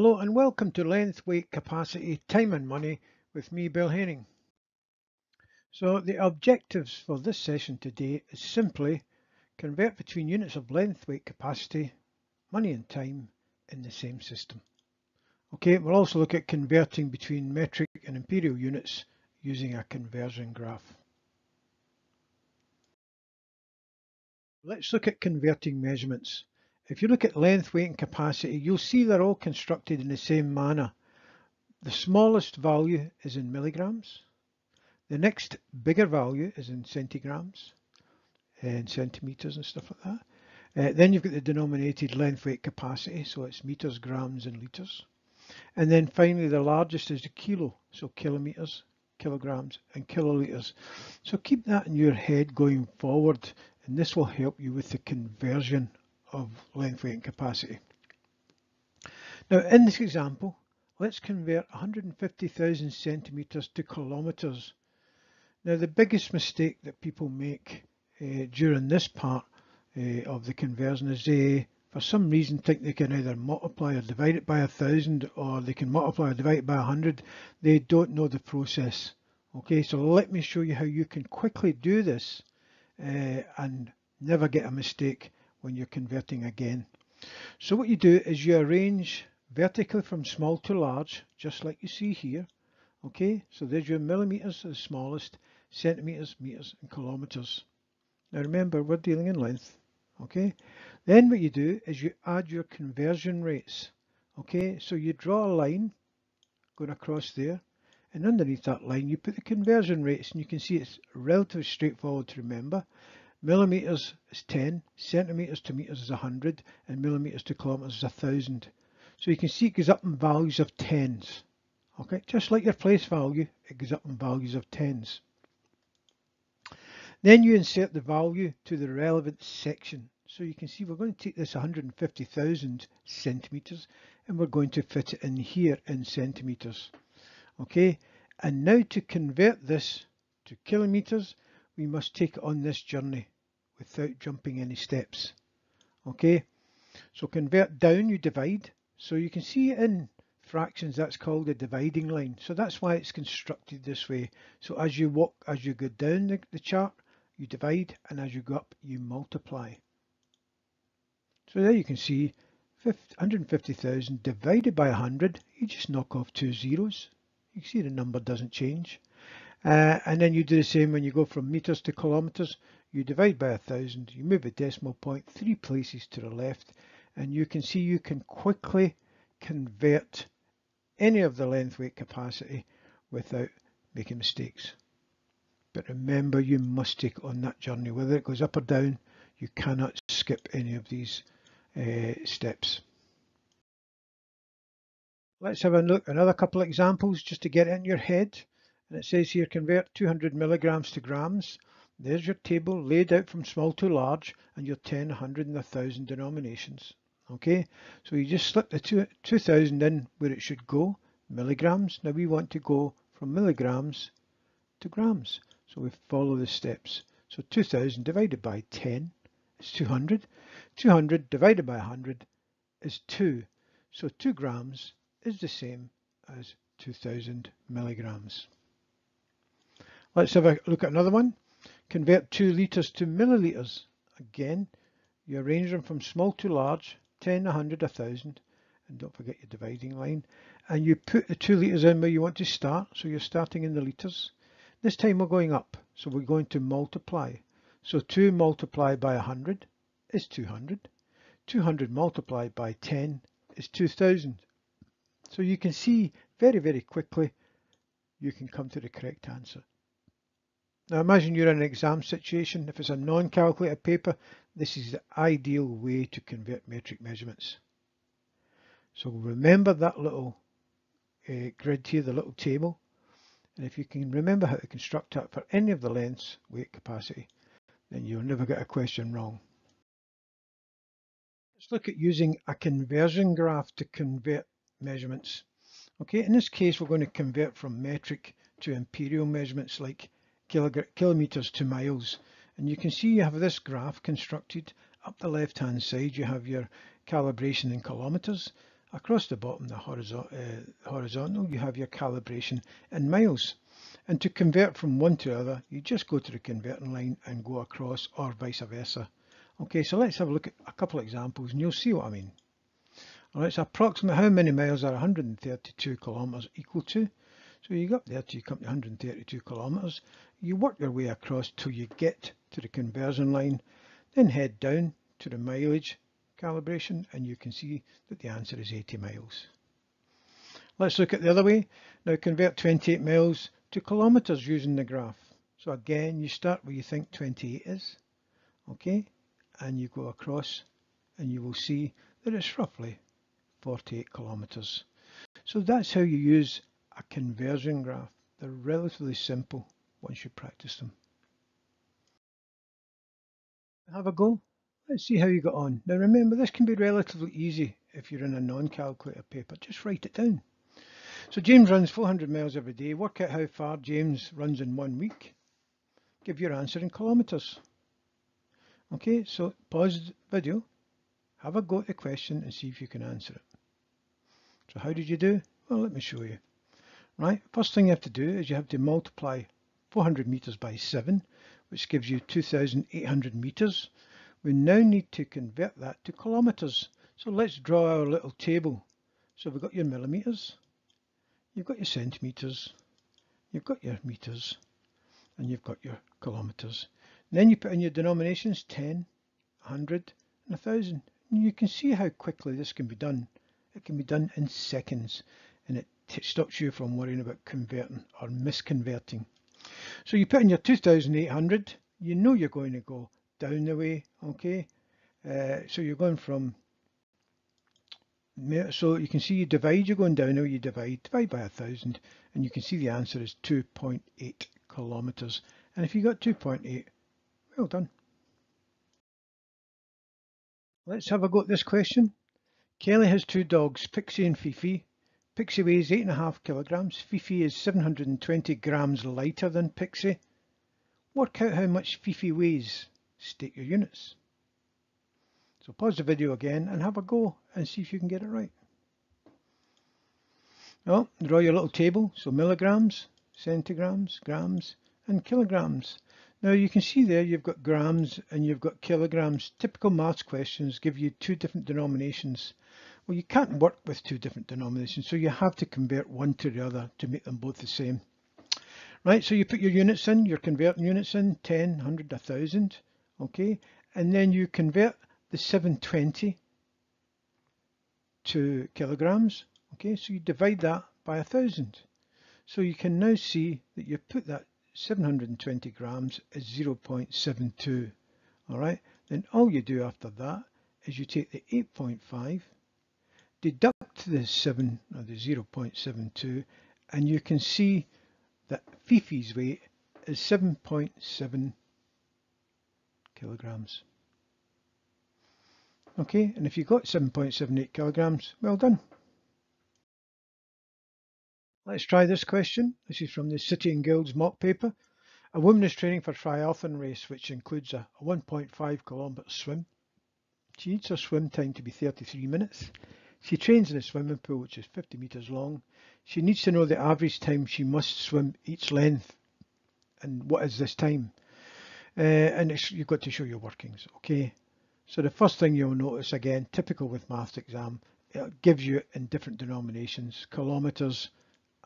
Hello and welcome to Length, Weight, Capacity, Time and Money with me, Bill Haining. So the objectives for this session today is simply convert between units of length, weight, capacity, money and time in the same system. Okay, we'll also look at converting between metric and imperial units using a conversion graph. Let's look at converting measurements. If you look at length, weight and capacity, you'll see they're all constructed in the same manner. The smallest value is in milligrams. The next bigger value is in centigrams and centimeters and stuff like that. Uh, then you've got the denominated length, weight, capacity, so it's meters, grams and liters. And then finally the largest is the kilo, so kilometers, kilograms and kiloliters. So keep that in your head going forward and this will help you with the conversion of length, weight and capacity. Now in this example, let's convert 150,000 centimetres to kilometres. Now the biggest mistake that people make uh, during this part uh, of the conversion is they for some reason think they can either multiply or divide it by a thousand or they can multiply or divide it by a hundred. They don't know the process. Okay, so let me show you how you can quickly do this uh, and never get a mistake when you're converting again. So what you do is you arrange vertically from small to large, just like you see here. Okay, so there's your millimeters, the smallest, centimeters, meters, and kilometers. Now remember, we're dealing in length. Okay, then what you do is you add your conversion rates. Okay, so you draw a line going across there, and underneath that line you put the conversion rates, and you can see it's relatively straightforward to remember. Millimeters is 10, centimeters to meters is 100, and millimeters to kilometers is 1000. So you can see it goes up in values of tens. Okay, just like your place value, it goes up in values of tens. Then you insert the value to the relevant section. So you can see we're going to take this 150,000 centimeters and we're going to fit it in here in centimeters. Okay, and now to convert this to kilometers, we must take on this journey without jumping any steps. Okay, so convert down, you divide. So you can see in fractions that's called a dividing line. So that's why it's constructed this way. So as you walk, as you go down the, the chart, you divide, and as you go up, you multiply. So there you can see 150,000 divided by 100, you just knock off two zeros. You see the number doesn't change. Uh, and then you do the same when you go from meters to kilometers. You divide by a thousand, you move a decimal point three places to the left, and you can see you can quickly convert any of the length weight capacity without making mistakes. But remember, you must take on that journey, whether it goes up or down, you cannot skip any of these uh, steps. Let's have a look another couple of examples just to get in your head and it says here convert 200 milligrams to grams. There's your table laid out from small to large and your 10, 100 and 1000 denominations. Okay, so you just slip the two, 2000 in where it should go, milligrams. Now we want to go from milligrams to grams. So we follow the steps. So 2000 divided by 10 is 200. 200 divided by 100 is 2. So 2 grams is the same as 2000 milligrams. Let's have a look at another one. Convert 2 litres to millilitres. Again, you arrange them from small to large, 10, 100, 1000, and don't forget your dividing line. And you put the 2 litres in where you want to start, so you're starting in the litres. This time we're going up, so we're going to multiply. So 2 multiplied by 100 is 200. 200 multiplied by 10 is 2000. So you can see very, very quickly you can come to the correct answer. Now imagine you're in an exam situation. If it's a non-calculated paper, this is the ideal way to convert metric measurements. So remember that little uh, grid here, the little table. And if you can remember how to construct that for any of the lengths, weight, capacity, then you'll never get a question wrong. Let's look at using a conversion graph to convert measurements. Okay, in this case, we're going to convert from metric to imperial measurements like kilometers to miles. And you can see you have this graph constructed. Up the left hand side you have your calibration in kilometers across the bottom, the horizontal, uh, horizontal, you have your calibration in miles. And to convert from one to the other, you just go to the converting line and go across or vice versa. Okay, so let's have a look at a couple of examples and you'll see what I mean. All right, so approximately how many miles are 132 kilometres equal to? So you go up there to you come to 132 kilometres. You work your way across till you get to the conversion line, then head down to the mileage calibration and you can see that the answer is 80 miles. Let's look at the other way. Now convert 28 miles to kilometres using the graph. So again, you start where you think 28 is, okay, and you go across and you will see that it's roughly 48 kilometres. So that's how you use a conversion graph. They're relatively simple once you practice them. Have a go. Let's see how you got on. Now remember, this can be relatively easy if you're in a non-calculator paper. Just write it down. So James runs 400 miles every day. Work out how far James runs in one week. Give your answer in kilometres. Okay, so pause the video, have a go at the question and see if you can answer it. So how did you do? Well, let me show you. Right, first thing you have to do is you have to multiply 400 meters by 7, which gives you 2,800 meters. We now need to convert that to kilometers. So let's draw our little table. So we've got your millimeters, you've got your centimeters, you've got your meters, and you've got your kilometers. And then you put in your denominations 10, 100, and 1000. And you can see how quickly this can be done. It can be done in seconds and it stops you from worrying about converting or misconverting. So you put in your 2800, you know you're going to go down the way, okay? Uh, so you're going from, so you can see you divide, you're going down, now you divide, divide by a thousand, and you can see the answer is 2.8 kilometers. And if you got 2.8, well done. Let's have a go at this question. Kelly has two dogs, Pixie and Fifi. Pixie weighs 8.5 kilograms. Fifi is 720 grams lighter than Pixie. Work out how much Fifi weighs. State your units. So pause the video again and have a go and see if you can get it right. Well, draw your little table. So milligrams, centigrams, grams and kilograms. Now you can see there you've got grams and you've got kilograms. Typical maths questions give you two different denominations. Well, you can't work with two different denominations, so you have to convert one to the other to make them both the same. Right, so you put your units in, you're converting units in, 10, 100, 1000, okay? And then you convert the 720 to kilograms, okay? So you divide that by 1000. So you can now see that you put that 720 grams is 0.72. All right, then all you do after that is you take the 8.5, deduct the 7 or the 0.72, and you can see that Fifi's weight is 7.7 kilograms. Okay, and if you got 7.78 kilograms, well done. Let's try this question. This is from the City and Guilds mock paper. A woman is training for triathlon race, which includes a 1.5 kilometre swim. She needs her swim time to be 33 minutes. She trains in a swimming pool, which is 50 metres long. She needs to know the average time she must swim each length. And what is this time? Uh, and you've got to show your workings, okay? So the first thing you'll notice, again, typical with maths exam, it gives you in different denominations, kilometres,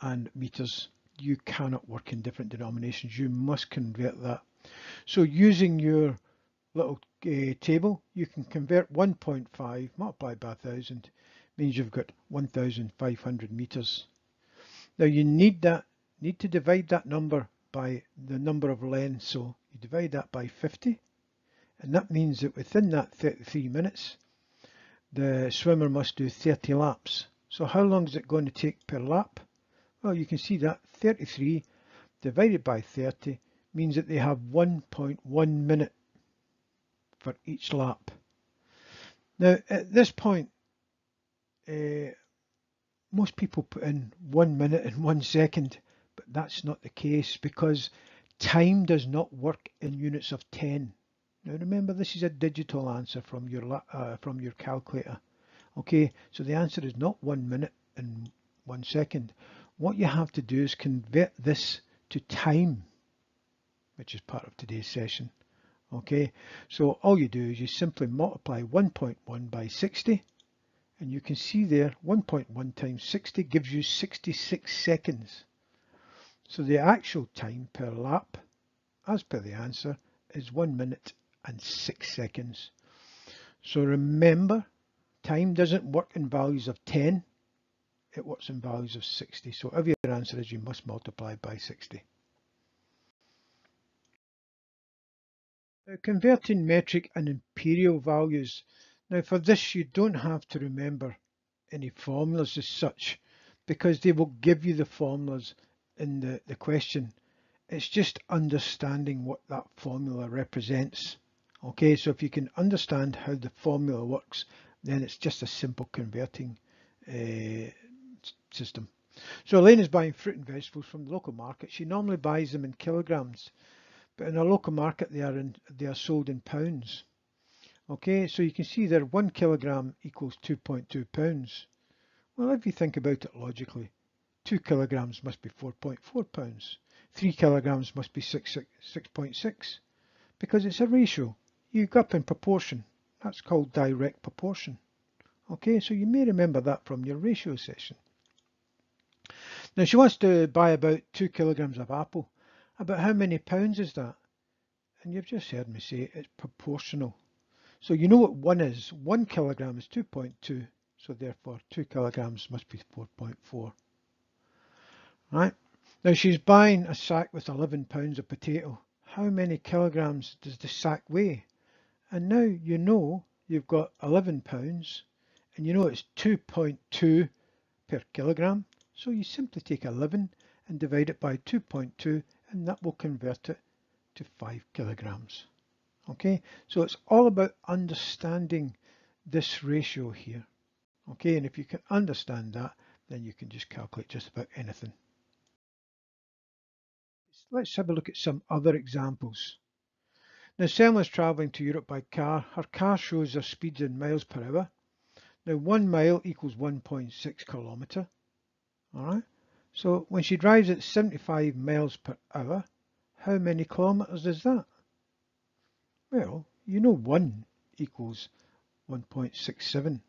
and meters. You cannot work in different denominations. You must convert that. So using your little uh, table, you can convert 1.5 multiplied by 1000 means you've got 1500 meters. Now you need that, need to divide that number by the number of lengths. So you divide that by 50 and that means that within that 33 minutes, the swimmer must do 30 laps. So how long is it going to take per lap? Well, you can see that 33 divided by 30 means that they have 1.1 minute for each lap. Now, at this point, uh, most people put in one minute and one second, but that's not the case because time does not work in units of 10. Now remember, this is a digital answer from your uh, from your calculator. Okay, so the answer is not one minute and one second. What you have to do is convert this to time, which is part of today's session. Okay, so all you do is you simply multiply 1.1 by 60 and you can see there 1.1 times 60 gives you 66 seconds. So the actual time per lap, as per the answer, is 1 minute and 6 seconds. So remember, time doesn't work in values of 10, it works in values of 60. So if your answer is you must multiply by 60. Now, converting metric and imperial values. Now for this you don't have to remember any formulas as such because they will give you the formulas in the, the question. It's just understanding what that formula represents. Okay, so if you can understand how the formula works, then it's just a simple converting uh, system. So Elaine is buying fruit and vegetables from the local market. She normally buys them in kilograms, but in a local market they are in, they are sold in pounds. Okay, so you can see there one kilogram equals 2.2 pounds. Well, if you think about it logically, two kilograms must be 4.4 pounds. Three kilograms must be 6.6 6, because it's a ratio. You go up in proportion. That's called direct proportion. Okay, so you may remember that from your ratio session. Now she wants to buy about two kilograms of apple. About how many pounds is that? And you've just heard me say it's proportional. So you know what one is. One kilogram is 2.2. So therefore two kilograms must be 4.4. Right. Now she's buying a sack with 11 pounds of potato. How many kilograms does the sack weigh? And now you know you've got 11 pounds and you know it's 2.2 per kilogram. So you simply take 11 and divide it by 2.2 and that will convert it to 5 kilograms. Okay, so it's all about understanding this ratio here. Okay, and if you can understand that, then you can just calculate just about anything. Let's have a look at some other examples. Now Selma's travelling to Europe by car. Her car shows her speeds in miles per hour. Now one mile equals 1.6 kilometre. Alright, so when she drives at 75 miles per hour, how many kilometres is that? Well, you know 1 equals 1.67.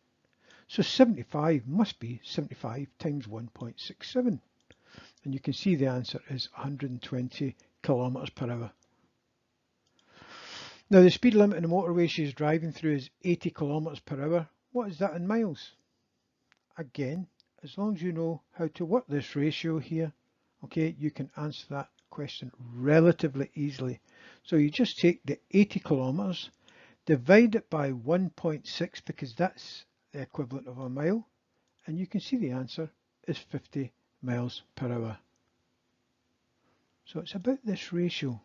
So 75 must be 75 times 1.67. And you can see the answer is 120 kilometres per hour. Now the speed limit in the motorway she's driving through is 80 kilometres per hour. What is that in miles? Again, as long as you know how to work this ratio here, okay, you can answer that question relatively easily. So you just take the 80 kilometres, divide it by 1.6 because that's the equivalent of a mile, and you can see the answer is 50 miles per hour. So it's about this ratio.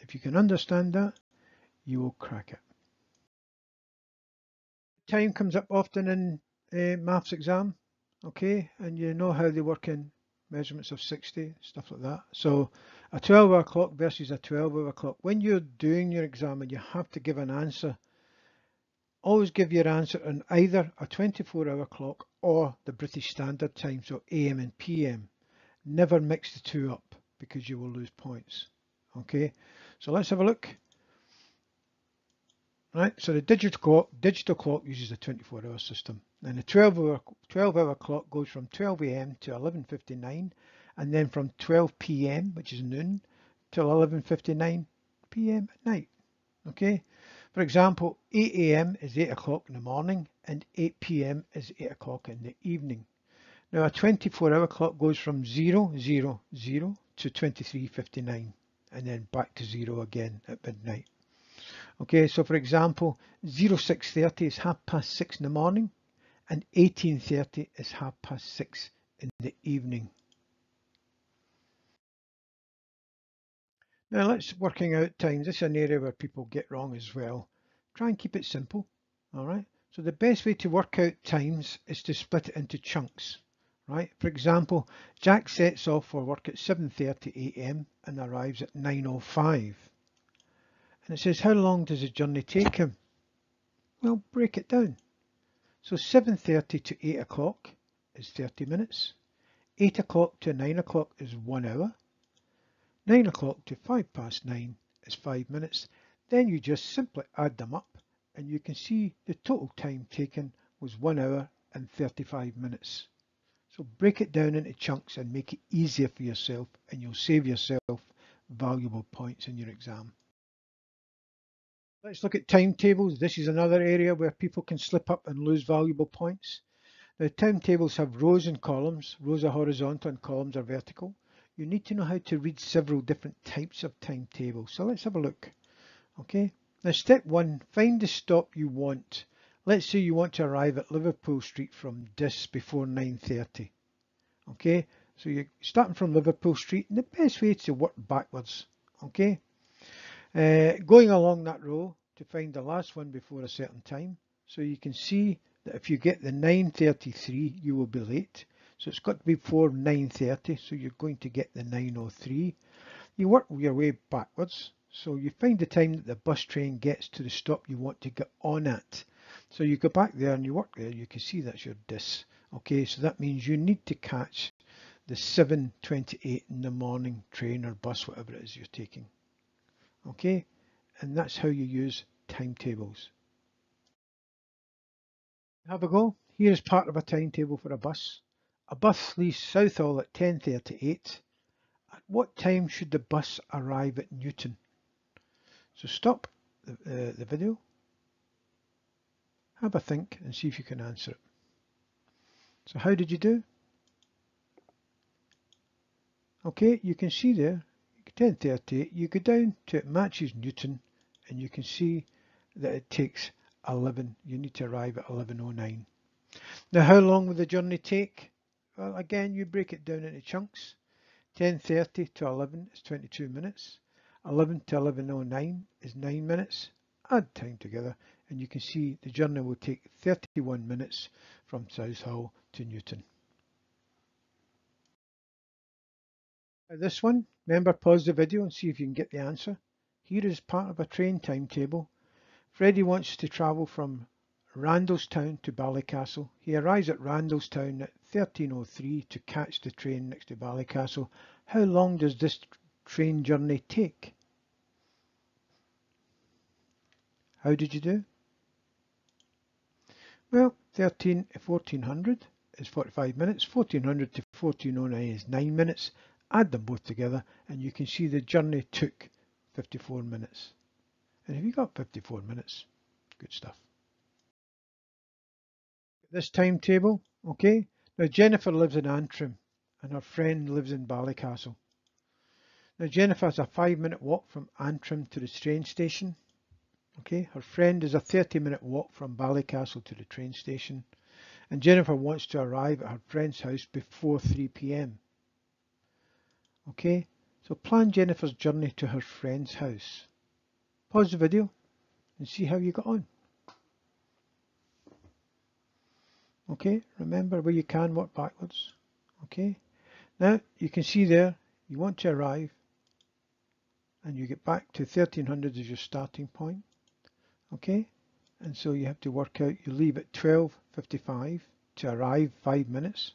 If you can understand that, you will crack it. Time comes up often in a maths exam, okay, and you know how they work in measurements of 60, stuff like that. So a 12 hour clock versus a 12 hour clock. When you're doing your exam and you have to give an answer, always give your answer on either a 24 hour clock or the British Standard Time, so AM and PM. Never mix the two up because you will lose points. Okay, so let's have a look. Right, so the digital clock, digital clock uses a 24 hour system and the 12 hour, 12 hour clock goes from 12 a.m. to 11.59 and then from 12 p.m. which is noon till 11.59 p.m. at night. Okay, for example, 8 a.m. is 8 o'clock in the morning and 8 p.m. is 8 o'clock in the evening. Now a 24 hour clock goes from 0, 0, 0 to 23.59 and then back to 0 again at midnight. Okay, so for example, 0630 is half past 6 in the morning and 1830 is half past 6 in the evening. Now let's working out times. This is an area where people get wrong as well. Try and keep it simple. All right. So the best way to work out times is to split it into chunks. Right. For example, Jack sets off for work at 7:30 a.m. and arrives at 9:05. And it says, how long does the journey take him? Well, break it down. So 7.30 to 8 o'clock is 30 minutes. 8 o'clock to 9 o'clock is 1 hour. 9 o'clock to 5 past 9 is 5 minutes. Then you just simply add them up and you can see the total time taken was 1 hour and 35 minutes. So break it down into chunks and make it easier for yourself and you'll save yourself valuable points in your exam. Let's look at timetables. This is another area where people can slip up and lose valuable points. The timetables have rows and columns. Rows are horizontal and columns are vertical. You need to know how to read several different types of timetables. So let's have a look. Okay. Now step one, find the stop you want Let's say you want to arrive at Liverpool Street from this before 9.30. Okay, so you're starting from Liverpool Street and the best way to work backwards. Okay, uh, going along that row to find the last one before a certain time. So you can see that if you get the 9.33 you will be late. So it's got to be before 9.30 so you're going to get the 9.03. You work your way backwards so you find the time that the bus train gets to the stop you want to get on at. So you go back there and you work there, you can see that's your dis. Okay, so that means you need to catch the 7.28 in the morning train or bus, whatever it is you're taking. Okay, and that's how you use timetables. Have a go. Here is part of a timetable for a bus. A bus leaves Southall at 10.38. At what time should the bus arrive at Newton? So stop the, uh, the video have a think and see if you can answer it. So how did you do? Okay, you can see there, 10.38, you go down to it matches Newton and you can see that it takes 11, you need to arrive at 11.09. Now how long will the journey take? Well again you break it down into chunks. 10.30 to 11 is 22 minutes. 11 to 11.09 is 9 minutes. Add time together and you can see the journey will take 31 minutes from Southall to Newton. This one, remember pause the video and see if you can get the answer. Here is part of a train timetable. Freddie wants to travel from Randallstown to Ballycastle. He arrives at Randallstown at 13.03 to catch the train next to Ballycastle. How long does this train journey take? How did you do? Well, 13, 1400 is 45 minutes. 1400 to 1409 is 9 minutes. Add them both together and you can see the journey took 54 minutes. And if you got 54 minutes, good stuff. This timetable, okay. Now Jennifer lives in Antrim and her friend lives in Ballycastle. Now Jennifer has a five minute walk from Antrim to the train station Okay, her friend is a 30 minute walk from Ballycastle to the train station and Jennifer wants to arrive at her friend's house before 3 p.m. Okay, so plan Jennifer's journey to her friend's house. Pause the video and see how you got on. Okay, remember where you can work backwards. Okay, now you can see there you want to arrive and you get back to 1300 as your starting point okay and so you have to work out you leave at 12.55 to arrive five minutes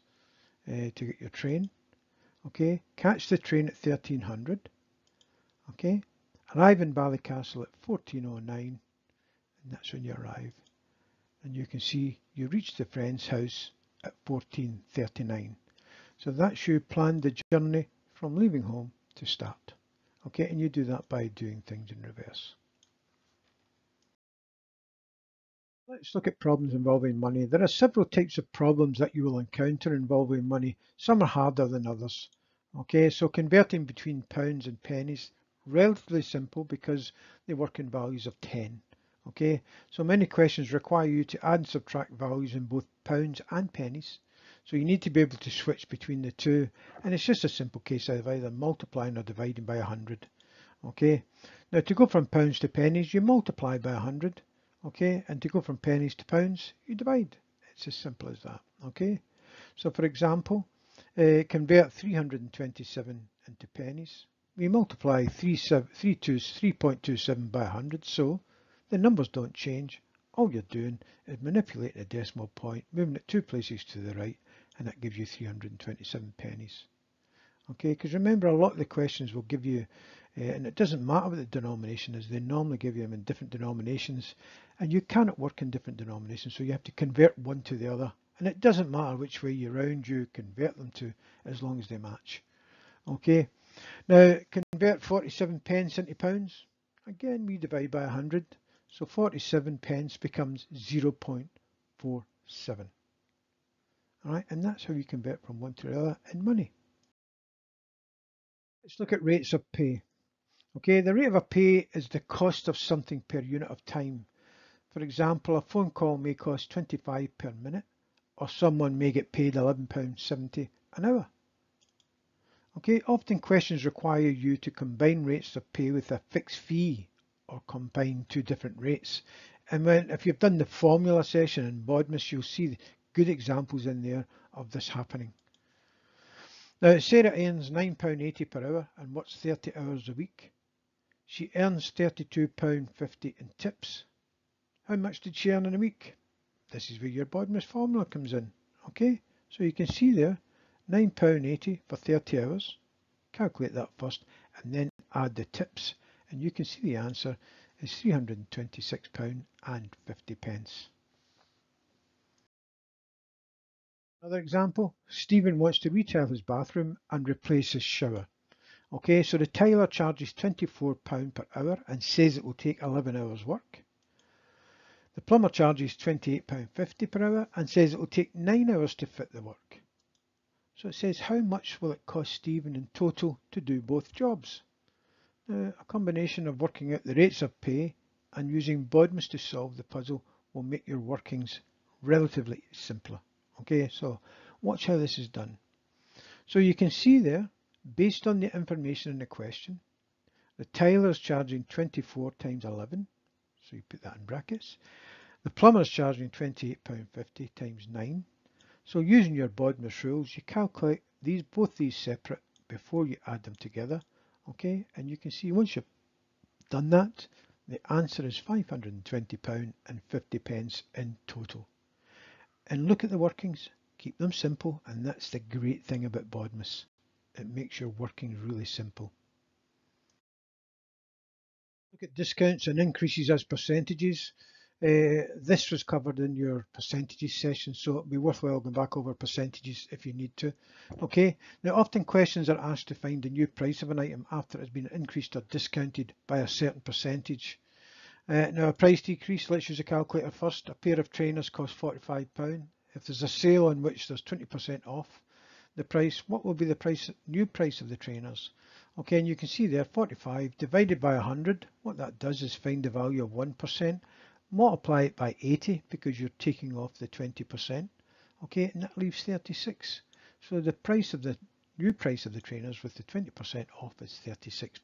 uh, to get your train okay? Catch the train at 1300 okay? Arrive in Ballycastle at 1409 and that's when you arrive. And you can see you reach the friend's house at 1439 so that's you plan the journey from leaving home to start. Okay? And you do that by doing things in reverse Let's look at problems involving money. There are several types of problems that you will encounter involving money. Some are harder than others. Okay, so converting between pounds and pennies, relatively simple because they work in values of 10. Okay, so many questions require you to add and subtract values in both pounds and pennies. So you need to be able to switch between the two. And it's just a simple case of either multiplying or dividing by 100. Okay, now to go from pounds to pennies, you multiply by 100 okay and to go from pennies to pounds you divide. It's as simple as that okay? So for example uh, convert 327 into pennies. We multiply 3.27 by 100 so the numbers don't change. All you're doing is manipulating a decimal point, moving it two places to the right, and that gives you 327 pennies. Okay, because remember a lot of the questions will give you, uh, and it doesn't matter what the denomination is, they normally give you them in different denominations, and you cannot work in different denominations, so you have to convert one to the other. And it doesn't matter which way you round you convert them to, as long as they match. Okay, now convert 47 pence into pounds. Again, we divide by 100, so 47 pence becomes 0.47. All right, and that's how you convert from one to the other in money. Let's look at rates of pay. Okay, the rate of a pay is the cost of something per unit of time. For example, a phone call may cost 25 per minute, or someone may get paid £11.70 an hour. Okay, often questions require you to combine rates of pay with a fixed fee or combine two different rates. And when if you've done the formula session in BODMAS, you'll see good examples in there of this happening. Now, Sarah earns £9.80 per hour and works 30 hours a week. She earns £32.50 in tips. How much did she earn in a week? This is where your BODMAS formula comes in. Okay, so you can see there £9.80 for 30 hours. Calculate that first and then add the tips and you can see the answer is £326.50. Another example, Stephen wants to retile his bathroom and replace his shower. Okay, so the tiler charges £24 per hour and says it will take 11 hours work. The plumber charges £28.50 per hour and says it will take 9 hours to fit the work. So it says how much will it cost Stephen in total to do both jobs? Now, a combination of working out the rates of pay and using BODMAS to solve the puzzle will make your workings relatively simpler. Okay, so watch how this is done. So you can see there, based on the information in the question, the tiler is charging 24 times 11, so you put that in brackets. The plumber is charging £28.50 times 9. So using your BODMAS rules, you calculate these both these separate before you add them together. Okay, and you can see once you've done that, the answer is £520 and 50 pence in total and look at the workings. Keep them simple, and that's the great thing about BODMAS. It makes your working really simple. Look at discounts and increases as percentages. Uh, this was covered in your percentages session, so it'll be worthwhile going back over percentages if you need to. Okay, now often questions are asked to find the new price of an item after it has been increased or discounted by a certain percentage. Uh, now a price decrease, let's use a calculator first. A pair of trainers cost £45. If there's a sale on which there's 20% off the price, what will be the price, new price of the trainers? Okay, and you can see there 45 divided by 100. What that does is find the value of 1%, multiply it by 80 because you're taking off the 20%. Okay, and that leaves 36. So the price of the new price of the trainers with the 20% off is £36.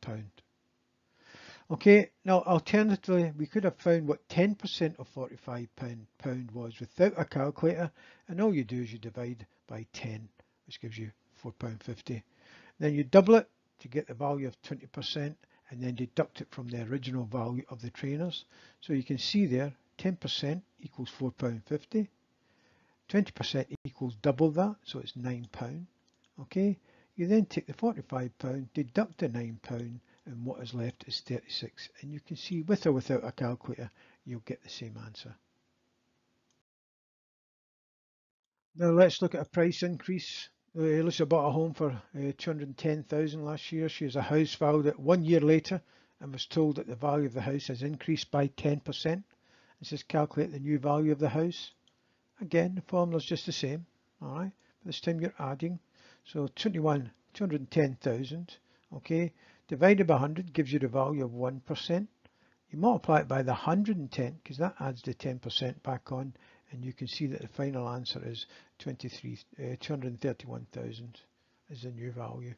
Okay, now alternatively, we could have found what 10% of 45 pound, pound was without a calculator, and all you do is you divide by 10, which gives you £4.50. Then you double it to get the value of 20%, and then deduct it from the original value of the trainers. So you can see there, 10% equals £4.50, 20% equals double that, so it's £9. Okay, you then take the £45, deduct the £9, and what is left is 36 and you can see with or without a calculator you'll get the same answer. Now let's look at a price increase. Uh, Alyssa bought a home for uh, 210,000 last year. She has a house valued at one year later and was told that the value of the house has increased by 10%. It says calculate the new value of the house. Again, the formula is just the same. All right, but this time you're adding. So 21, 210,000. Okay, divided by 100 gives you the value of 1%. You multiply it by the 110 because that adds the 10% back on and you can see that the final answer is 23, uh, 231,000 is the new value.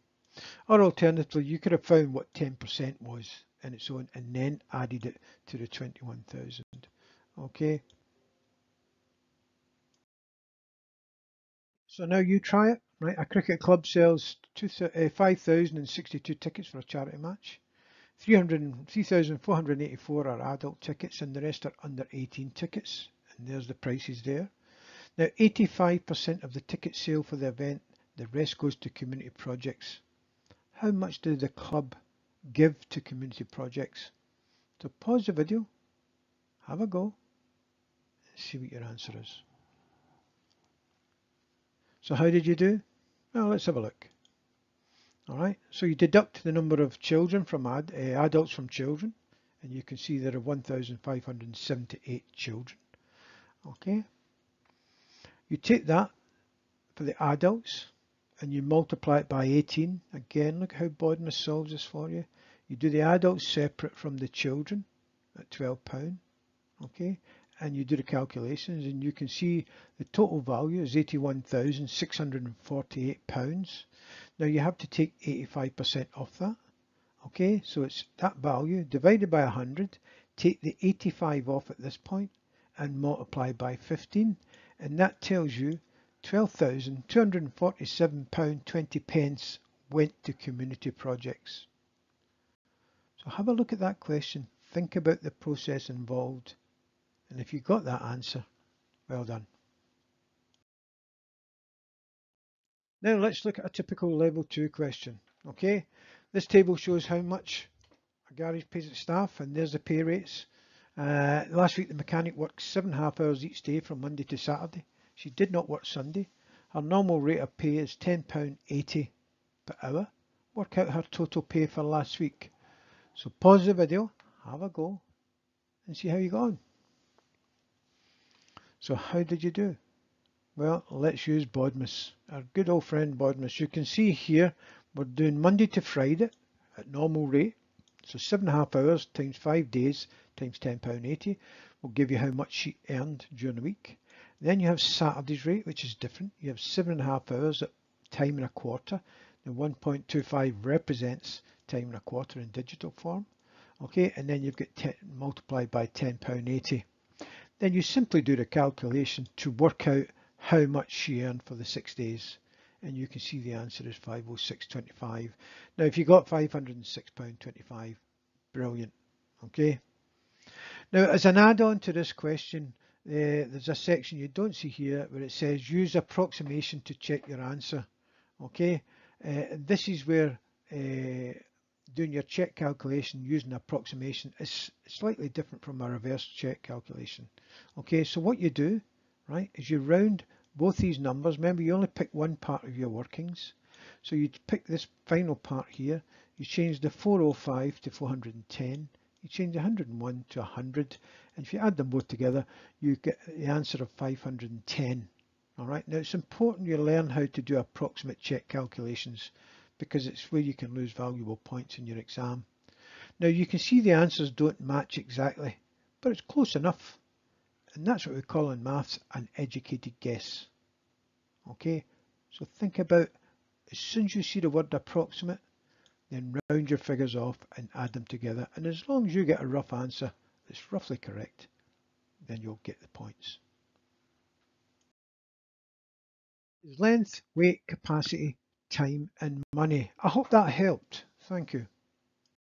Or alternatively, you could have found what 10% was in its own and then added it to the 21,000. Okay. So now you try it. Right, a cricket club sells uh, 5,062 tickets for a charity match. 3,484 are adult tickets and the rest are under 18 tickets. And there's the prices there. Now 85% of the ticket sale for the event, the rest goes to community projects. How much did the club give to community projects? So pause the video, have a go, and see what your answer is. So how did you do? Well, let's have a look. All right, so you deduct the number of children from ad, uh, adults from children, and you can see there are 1,578 children. Okay, you take that for the adults and you multiply it by 18. Again, look how Bodmas solves this for you. You do the adults separate from the children at £12, okay, and you do the calculations and you can see the total value is £81,648. Now you have to take 85% off that. Okay, so it's that value divided by 100, take the 85 off at this point and multiply by 15 and that tells you £12,247.20 pence went to community projects. So have a look at that question, think about the process involved and if you got that answer, well done. Now let's look at a typical level 2 question. Okay, this table shows how much a garage pays its staff and there's the pay rates. Uh, last week the mechanic worked seven half hours each day from Monday to Saturday. She did not work Sunday. Her normal rate of pay is £10.80 per hour. Work out her total pay for last week. So pause the video, have a go and see how you got on. So how did you do? Well, let's use Bodmas, our good old friend Bodmas. You can see here we're doing Monday to Friday at normal rate. So seven and a half hours times five days times £10.80 will give you how much she earned during the week. Then you have Saturday's rate, which is different. You have seven and a half hours at time and a quarter. The 1.25 represents time and a quarter in digital form. Okay, and then you've got 10, multiplied by £10.80. Then you simply do the calculation to work out how much she earned for the six days. And you can see the answer is 506.25. Now, if you got £506.25, brilliant. Okay. Now, as an add-on to this question, uh, there's a section you don't see here where it says use approximation to check your answer. Okay. Uh, this is where uh, doing your check calculation using approximation is slightly different from a reverse check calculation. Okay, so what you do, right, is you round both these numbers. Remember, you only pick one part of your workings. So you pick this final part here, you change the 405 to 410, you change 101 to 100, and if you add them both together, you get the answer of 510. All right, now it's important you learn how to do approximate check calculations because it's where you can lose valuable points in your exam. Now you can see the answers don't match exactly, but it's close enough. And that's what we call in maths an educated guess. Okay, so think about as soon as you see the word approximate, then round your figures off and add them together. And as long as you get a rough answer that's roughly correct, then you'll get the points. Length, weight, capacity, time and money. I hope that helped. Thank you.